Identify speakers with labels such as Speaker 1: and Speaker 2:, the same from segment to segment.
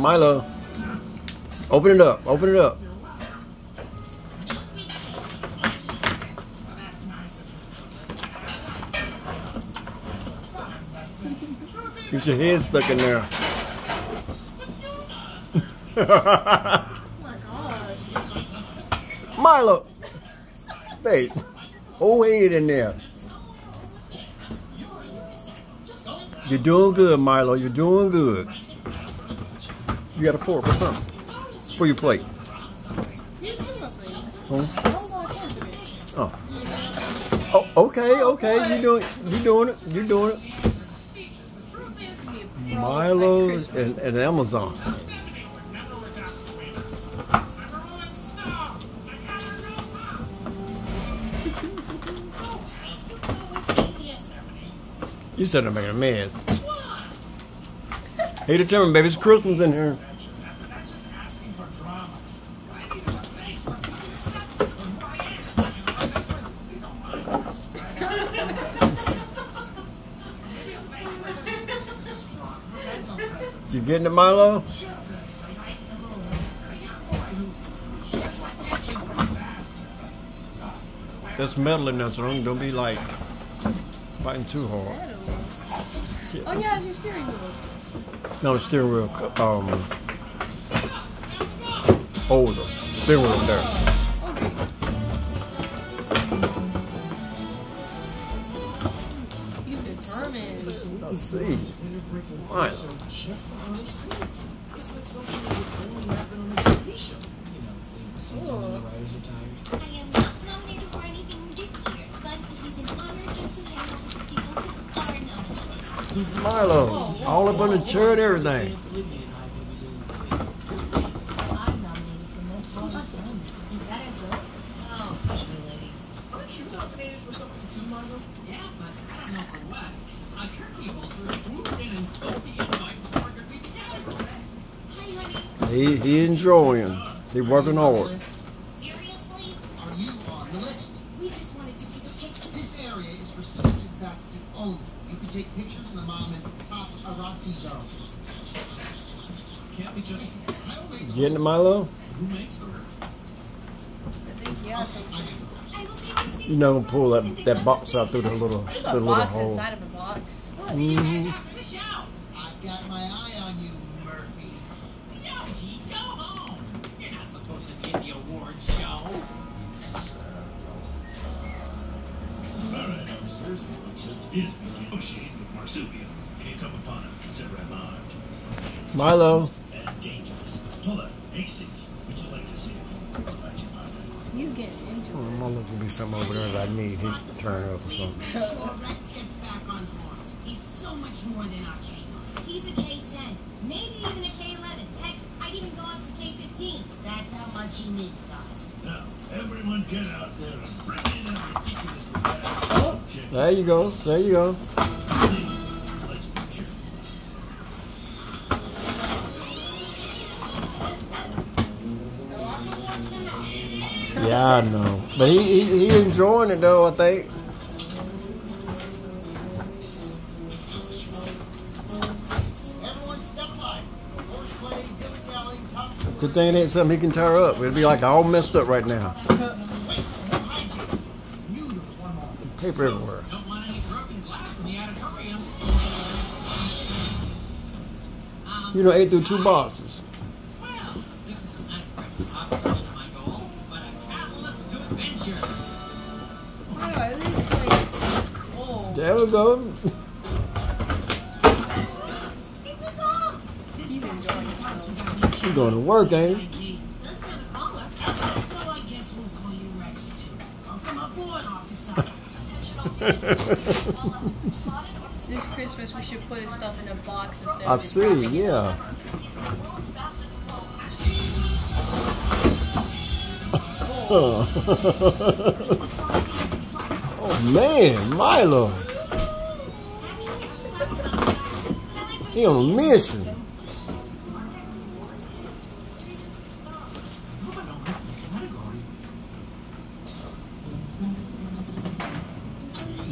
Speaker 1: Milo. Open it up. Open it up. Get your head stuck in there.
Speaker 2: Oh my gosh.
Speaker 1: Milo. Wait. Hold head in there. You're doing good, Milo. You're doing good. You got a fork or something? Where your plate?
Speaker 2: You do my.
Speaker 1: Huh?
Speaker 2: I don't want to
Speaker 1: Oh. Oh, okay, okay. You doing? You doing it? You doing it? Milo and, and Amazon. You said I'm making a mess. Hey, determined, baby. It's Christmas in here. You getting it, Milo? That's metal in there, so don't, don't be like fighting too hard. Yeah,
Speaker 2: Oh yeah, it's your steering wheel.
Speaker 1: No, the steering wheel, um, older. Steering wheel there.
Speaker 3: People who are nominated.
Speaker 1: Milo. All up on the chair and everything.
Speaker 4: I'm nominated for most haunted friend. Is that a joke? Oh, really?
Speaker 5: Aren't you nominated for something too, Milo?
Speaker 6: Yeah, but I don't know for what. A turkey vulture swooped in and stole the invite before it could be together.
Speaker 3: Hi, honey.
Speaker 1: He, he enjoying. He working hard.
Speaker 3: Seriously?
Speaker 5: Are you on the list?
Speaker 3: We just wanted to take a picture.
Speaker 5: This area is for students and faculty only. You can take pictures in the mom and paparazzi zone.
Speaker 6: Can't be just
Speaker 5: I don't make the
Speaker 1: Getting it, Milo?
Speaker 6: who makes the rules.
Speaker 2: I think yeah.
Speaker 5: I do.
Speaker 3: I you
Speaker 1: You know, pull that, that box out through the little, the little
Speaker 2: box
Speaker 1: hole.
Speaker 2: Inside of a box.
Speaker 6: Finish out.
Speaker 5: I've got my eye on you, Murphy.
Speaker 6: Yogi, go home. You're not supposed to be at the awards show.
Speaker 7: Alright, officers, the shift is negotiated with marsupials. Come upon them, consider armed.
Speaker 1: Milo.
Speaker 7: And dangerous. Hold on, Hastings, would you like to see a few words about your?
Speaker 2: You get into it.
Speaker 1: Could be something over there that I need. He turn up or something.
Speaker 8: So much more than our K9.
Speaker 3: He's a K10, maybe even a K11. Heck, I'd even go up to K15.
Speaker 8: That's how much he means to us.
Speaker 7: Now, everyone get out there and bring in a ridiculously fast oh, check.
Speaker 1: There you go. There you go.
Speaker 7: Please, let's be careful.
Speaker 1: Yeah, I know. But he, he, he enjoying it though, I think. Good thing it ain't something he can tear up. It'd be like all messed up right now. Paper everywhere. You know, ate through two boxes. There we go.
Speaker 2: He's enjoying it.
Speaker 1: You going to work, ain't you?
Speaker 3: Doesn't have a collar.
Speaker 8: So I guess we'll call you Rex too. Welcome aboard, officer.
Speaker 3: Attention all units. All levels been spotted or
Speaker 2: This Christmas we should put his stuff in a box instead
Speaker 1: I see, yeah. oh man, Milo. He on a mission.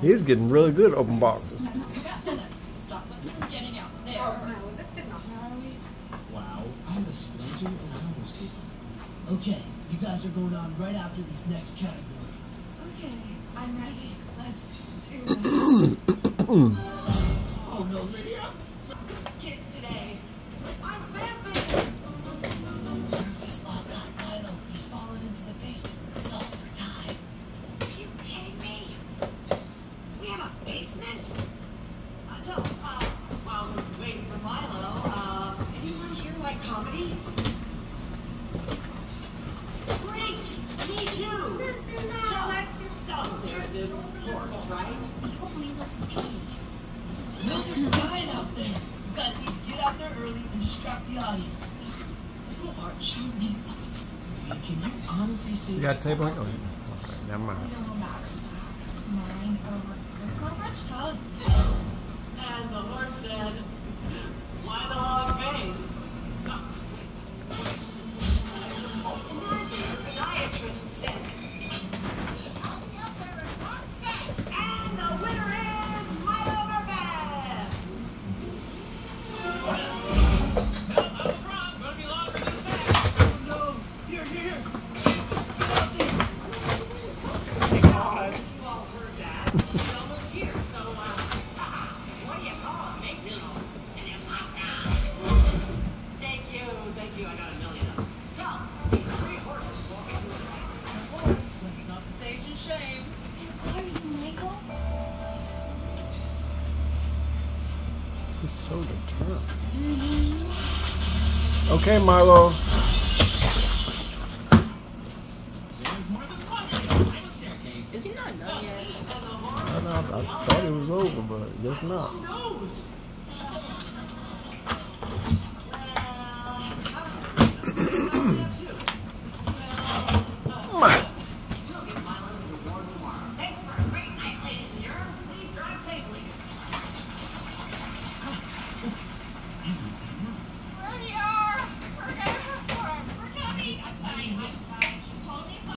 Speaker 3: He
Speaker 1: is getting really good at open boxes.
Speaker 6: Okay, you guys are going on right after this next category.
Speaker 4: Okay, I'm ready. Let's do this.
Speaker 6: oh no,
Speaker 8: lady. is horse, right?
Speaker 3: Hopefully it was.
Speaker 5: No, there's a out there. You guys need to get out there early and distract the audience.
Speaker 4: This whole art show needs us.
Speaker 6: Can you honestly see?
Speaker 1: You got a table? Oh, never mind.
Speaker 4: No matters. Mine over. It's not French toast.
Speaker 1: Okay,
Speaker 6: Marlo.
Speaker 2: Is he not done yet?
Speaker 1: I, I thought it was over, but it's not.